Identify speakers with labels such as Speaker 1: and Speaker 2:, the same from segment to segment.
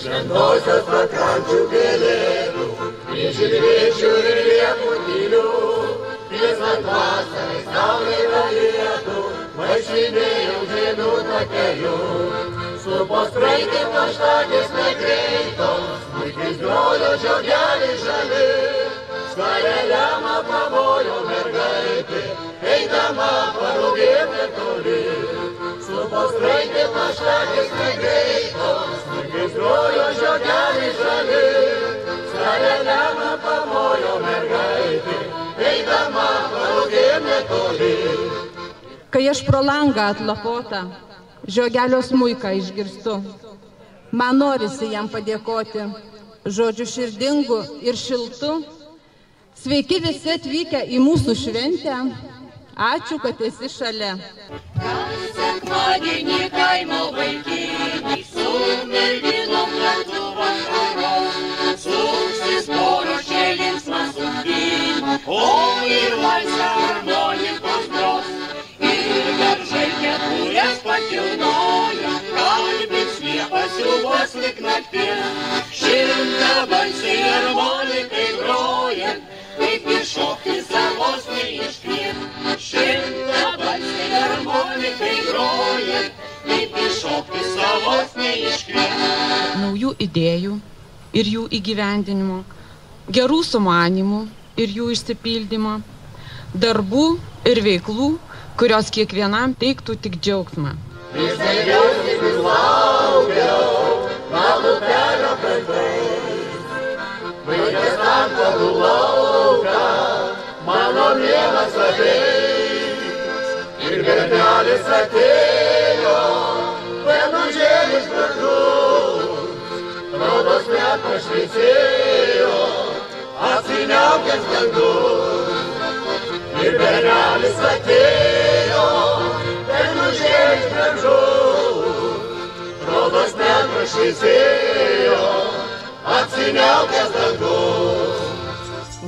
Speaker 1: šventosios pakrančių gėlėtų, iš žirgėčių ir lieputėlių, visant vasarai saulė galėtų, važinėjau žemių takeliu. Su poskraitė paštakės negreitos, puikiai grojo žiogelį žali, skareliamą pavojo mergaitė, eidama parūgėm ir toli. Su poskraitė paštakės negreitos, puikiai grojo žiogelį žali, skareliamą pavojo mergaitė, eidama parūgėm ir toli.
Speaker 2: Kai aš pro langą atlapota, žiogelio smūką išgirstu, man norisi jam padėkoti, žodžiu širdingu ir šiltu. Sveiki visi atvykę į mūsų šventę. Ačiū, kad esi šalia.
Speaker 3: Sekmadienį kaimo vaikinai su merginom o laisvę harmonikos gros. Ir veržai kepurės pakilnoja, kalbis liepas siūvos lik naktis, šimta balsiai harmonikai grojant, kaip iššokti savos neiškvien. Šimta balsiai harmonikai grojant, kaip iššokti savos neiškvien.
Speaker 4: naujų idėjų ir jų įgyvendinimo, gerų sumanimų ir jų išsipildymo, darbų ir veiklų, kurios kiekvienam teiktų tik džiaugsmą.
Speaker 1: Mano mielas ateis. Ir bernelis atėjo, penužėlis gražus. Rodos net pašveicėjo, atsiniaukęs dangus. Ir bernelis atėjo, penužėlis gražus. Rodos net pašveicėjo, atsiniaukęs dangus.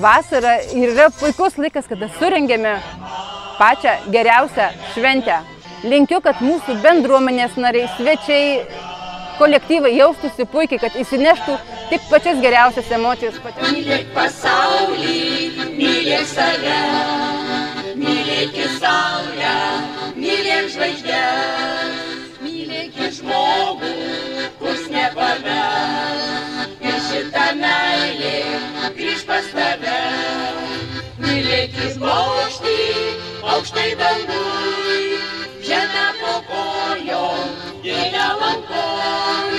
Speaker 5: Vasara yra puikus laikas, kada surengėme pačią geriausią šventę. Linkiu, kad mūsų bendruomenės nariai, svečiai, kolektyvai jaustųsi puikiai, kad įsineštų tik pačias geriausias emocijas. Pačias.
Speaker 3: Mylėk pasaulį, mylėk save, mylėk saulę, mylėk žvaigždės, mylėk žmogų, kurs nepaves. Ir šitą meilį grįž pas tave, mylėk į aukštį, aukštai dangui, kojom, gėlę lankoj,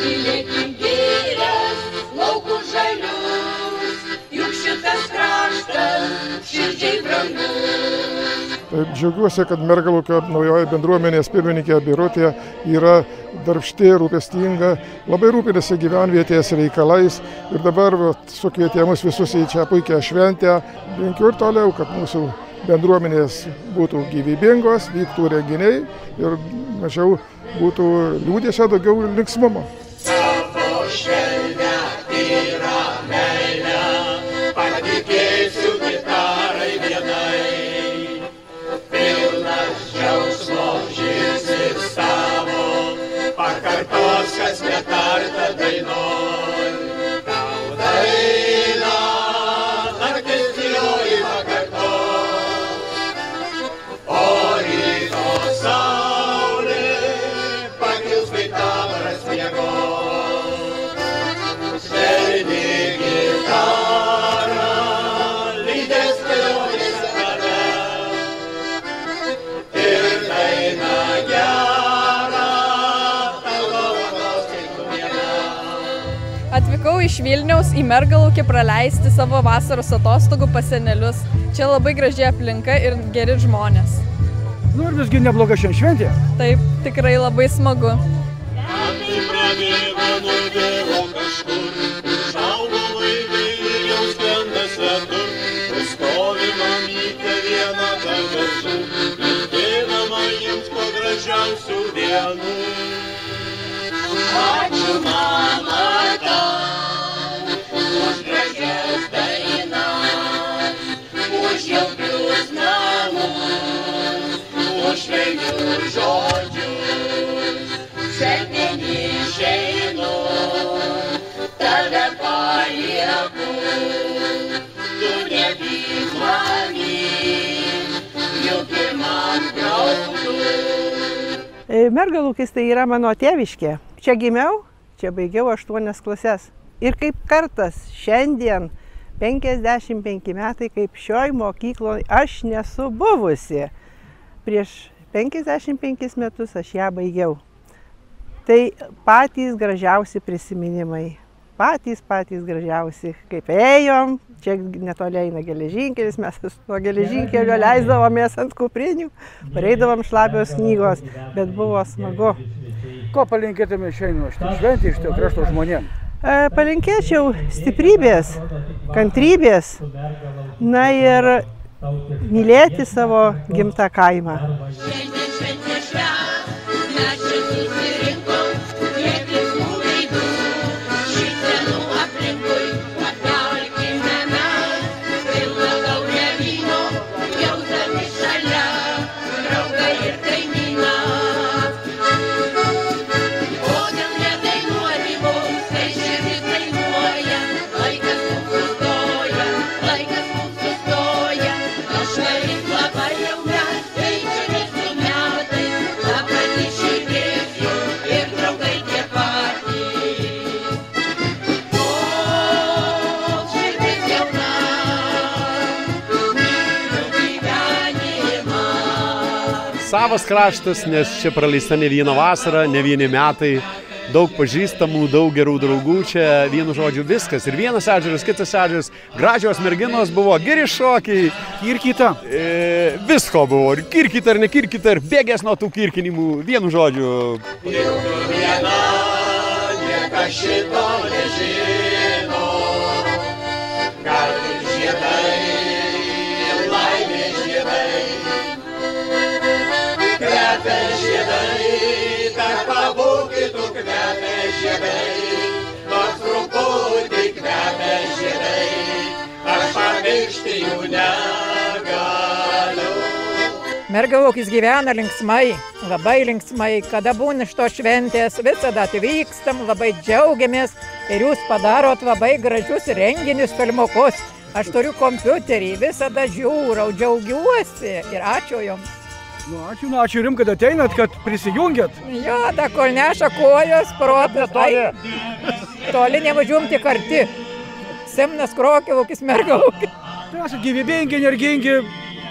Speaker 3: mylėk į gyrės, laukus žalius, juk šitas kraštas širdžiai brangus.
Speaker 6: Džiaugiuosi, kad Mergalukio naujoji bendruomenės pirmininkė Birutė yra darbšti, rūpestinga, labai rūpinasi gyvenvietės reikalais ir dabar vat, sukvietė mus visus į čia puikią šventę. Linkiu ir toliau, kad mūsų bendruomenės būtų gyvybingos, vyktų renginiai ir mažiau būtų liūdėsio, daugiau linksmumo.
Speaker 1: Savo švelnę tyrą meilę,
Speaker 7: iš Vilniaus į Mergalukį praleisti savo vasaros atostogų pas senelius. Čia labai graži aplinka ir geri žmonės.
Speaker 8: Nu ir visgi nebloga šiandien šventė.
Speaker 7: Taip, tikrai labai smagu.
Speaker 3: Metai prabėgo, nubėgo kažkur, užaugo laivai ir jau skrenda svetur. Sustovi mamytė vieną pagažų, linkėdama jums kuo gražiausių dienų. Ačiū mama tau žodžius. Šiandien išeinu, tave palieku, tu nepyk manim, juk ir man brauktų.
Speaker 9: Mergalūkis tai yra mano tėviškė. Čia gimiau, čia baigiau aštuonias klases. Ir kaip kartas šiandien 55 metai, kaip šioj mokykloje aš nesu buvusi. Prieš 55 metus aš ją baigiau. Tai patys gražiausi prisiminimai. Patys, patys gražiausi. Kaip ėjom, čia netoli eina geležinkelis, mes nuo geležinkelio leisdavomės ant kuprinių, pareidavom šlapios knygos, bet buvo smagu.
Speaker 8: Ko palinkėtume šiandien šitą šventę iš to krašto žmonėms?
Speaker 9: E, Palinkėčiau stiprybės, kantrybės, na ir mylėti savo gimtą kaimą.
Speaker 10: Savas kraštas, nes čia praleista ne viena vasara, ne vieni metai, daug pažįstamų, daug gerų draugų, čia vienu žodžiu viskas. Ir vienas ežeras, kitas ežeras, gražios merginos buvo, geri šokiai.
Speaker 8: Ir kita.
Speaker 10: E, visko buvo, ir kirkita ar nekirkita, ir bėgęs nuo tų kirkinimų, vienu žodžiu.
Speaker 7: Ir tu viena, niekas šito nežino. Pamiršti jų negaliu.
Speaker 11: Mergaukis gyvena linksmai, labai linksmai, kada būna šitos šventės, visada atvykstam, labai džiaugiamės ir jūs padarot labai gražius renginius, filmukus. Aš turiu kompiuterį, visada žiūrau, džiaugiuosi ir ačiū jums.
Speaker 8: Nu, ačiū, nu, ačiū rim, kad ateinat, kad prisijungėt.
Speaker 11: Jo, da kol neša kojos, protas. ai, Toli nevažiuom tik arti. Semnas Krokivokis mergaukis.
Speaker 8: Tai esate gyvybingi, energingi,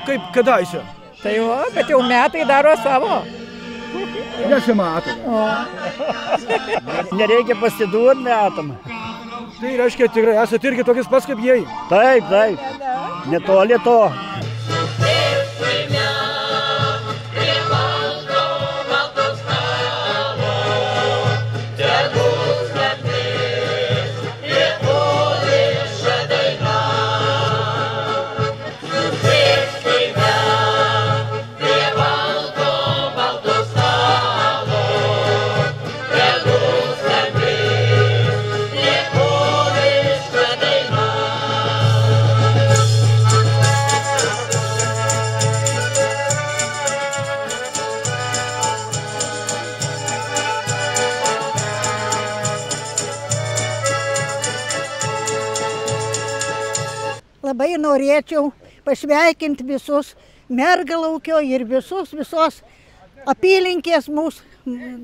Speaker 8: kaip kadaise.
Speaker 11: Tai jo, bet jau metai daro savo.
Speaker 8: Nesimato.
Speaker 12: Nereikia pasiduoti metam.
Speaker 8: Tai reiškia, tikrai esate irgi tokius pats kaip jie.
Speaker 12: Taip, taip. Netoli to.
Speaker 1: Labai norėčiau pasveikinti visus mergalaukio ir visus visos apylinkės mūsų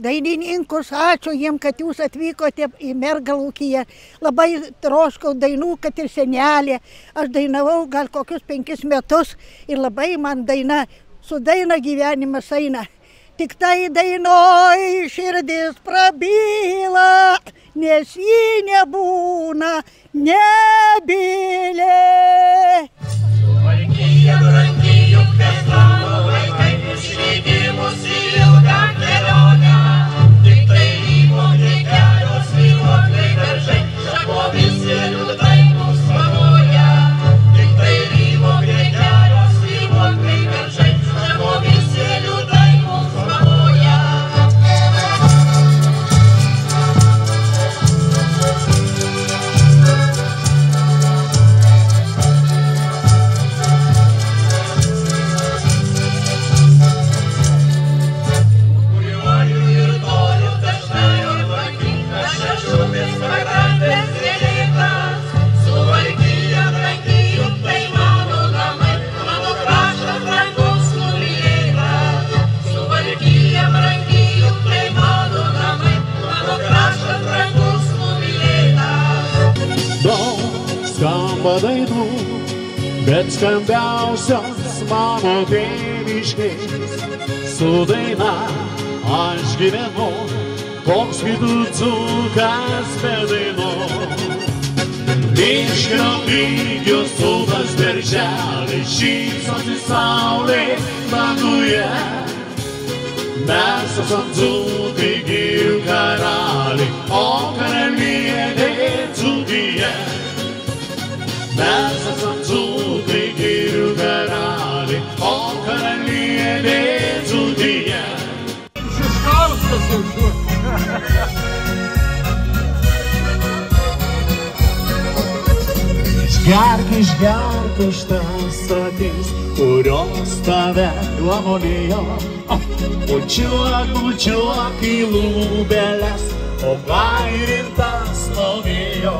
Speaker 1: dainininkus. Ačiū jiem, kad jūs atvykote į mergalaukiją. Labai troškau dainų, kad ir senelė. Aš dainavau gal kokius penkis metus ir labai man daina, su daina gyvenimas eina. Tik tai dainoj širdis prabyla, nes ji nebūna nebilė.
Speaker 3: Valkija brangi, juk tas mano vaikai išlydė
Speaker 13: dainų, bet skambiausios mano tėviškės. Su daina aš gyvenu, koks kitų cukas be dainos. Miškio lygio sultas berželiai, šypsosi saulė danguje. Mes esam dzūkai girių karaliai, o karalienė
Speaker 6: Šiškauskas jau šiuo.
Speaker 13: Išgerk, išgerk už tas akis, kurios tave glamonėjo. Bučiuok, bučiuok į lūbeles, o gairintas lovėjo.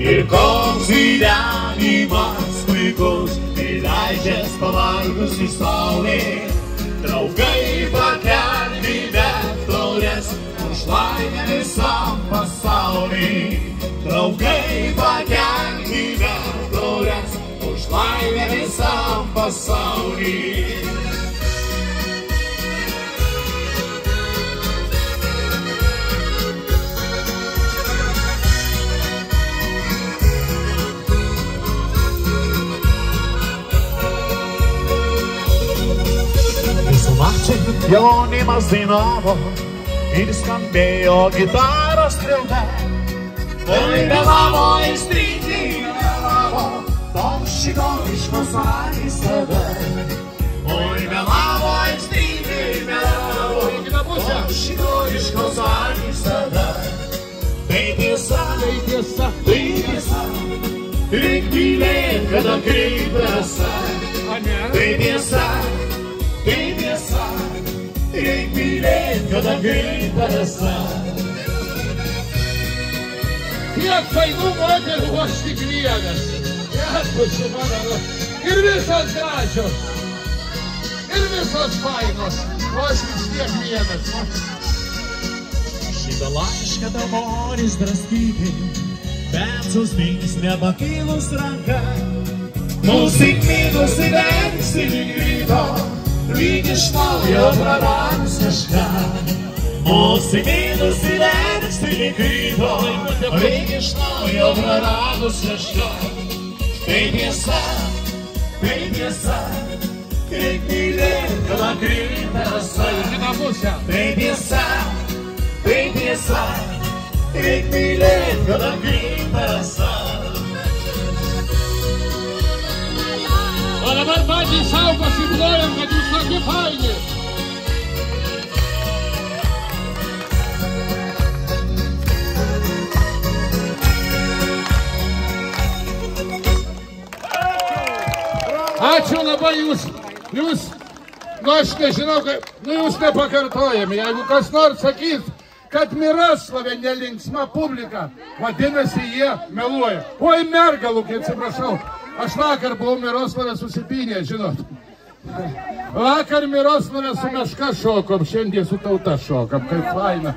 Speaker 13: Ir koks gyvenimas puikus, įleidžias pavalgus į saulė. Draugai pakelti net taurės, už laimę visam pasaulį. Draugai pakelti net taurės, už laimę visam pasaulį. Jaunimas dainavo ir skambėjo gitaros trilme. Oi, melavo, aistringai melavo, toks šigoniškos akis tave. Oi, melavo, aistringai melavo, toks šigoniškos akis tave. Tai tiesa, tai tiesa, tai tiesa, reik mylėt, kada kreipiasi. Tai tiesa, tai tiesa, reik mylėt, kada kreipiasi.
Speaker 6: Kiek fainų moterų, aš tik vienas. Viešpačiu mano. Ir visos gražios. Ir visos fainos. O aš vis tiek vienas.
Speaker 13: Šitą laišką damoris draskyti, bet susmings nepakilus ranka. Mūsų minus įvengs ir įgryto, lyg iš naujo praradus kažką. Mūsų minus įvengs ir įgryto, lyg iš naujo praradus kažką. Tai tiesa, tai tiesa, reik mylėti, kada krita saulė. Tai tiesa, tai tiesa, reik mylėti, kada krita saulė.
Speaker 6: Dabar patys savo pasiplojam, kad jūs tokie faini. Ačiū labai jūs, jūs, nu aš nežinau, kaip, nu jūs nepakartojami, jeigu kas nors sakys, kad Miroslavė nelinksma publika, vadinasi jie meluoja. Oi, mergalukė, atsiprašau, aš vakar buvau Miroslavė susipynė, žinot. Vakar Miroslavė su meška šokom, šiandien su tauta šokam, kaip faina.